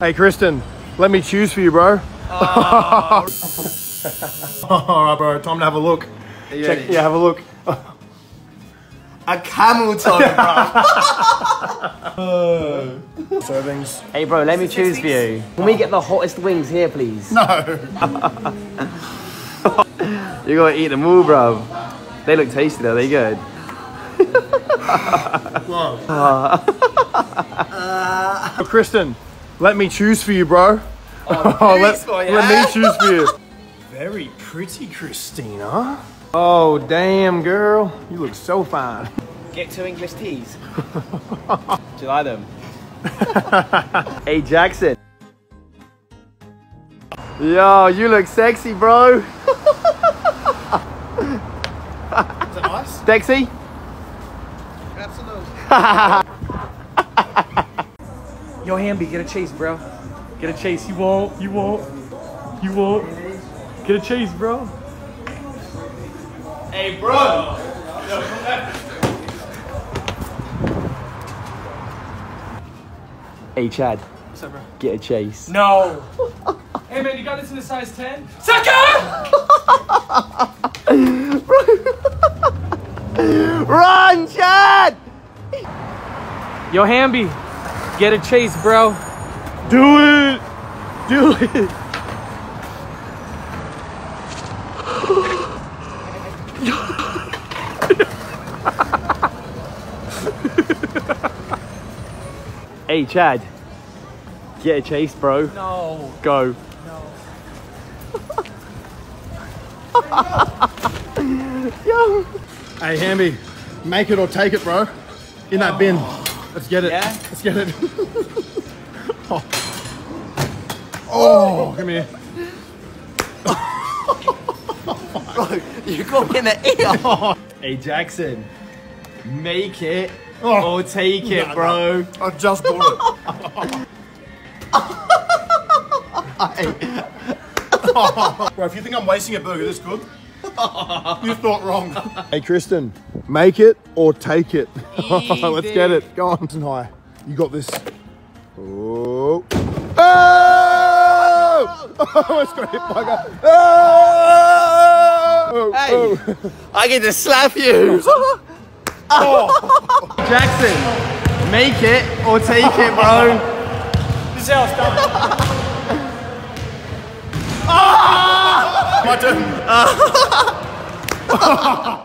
Hey, Kristen, let me choose for you, bro. All right, bro. Time to have a look. Check, yeah, have a look. A camel toe, bro. Servings. Hey bro, let me choose for you. Can we get the hottest wings here, please? No. You gotta eat them all, bro. They look tasty though, they good. Oh, Kristen, let me choose for you, bro. Oh, oh let, boy, let yeah? me choose for you. Very pretty, Christina. Oh, damn, girl. You look so fine. Get two English teas. Do you like them? hey Jackson. Yo, you look sexy, bro. Is it nice? Sexy? Yo, Hamby, get a chase, bro. Get a chase. You won't. You won't. You won't. Get a chase, bro. Hey, bro. Hey, Chad. What's up, bro? Get a chase. No. hey, man, you got this in a size 10? Sucker! Run, Chad! Yo, Hamby, get a chase, bro. Do it. Do it. Hey, Chad. Get a chase, bro. No. Go. No. Hey, Hamby, make it or take it, bro. In that bin. Let's get it. Yeah? Let's get it. oh. oh, come here. Bro, You got me in the ear. Hey, Jackson. Make it Oh. or take it, No, bro. no. I just bought it. Bro, if you think I'm wasting a burger this good, you thought wrong. Hey, Kristen, make it or take it. Let's get it. Go on. Listen high. You got this. Oh. Oh! Oh, it's gonna hit my guy. Oh! Hey. Oh. I get to slap you. Oh. Jackson, make it or take it, bro. This is how it's done. Ah! My turn.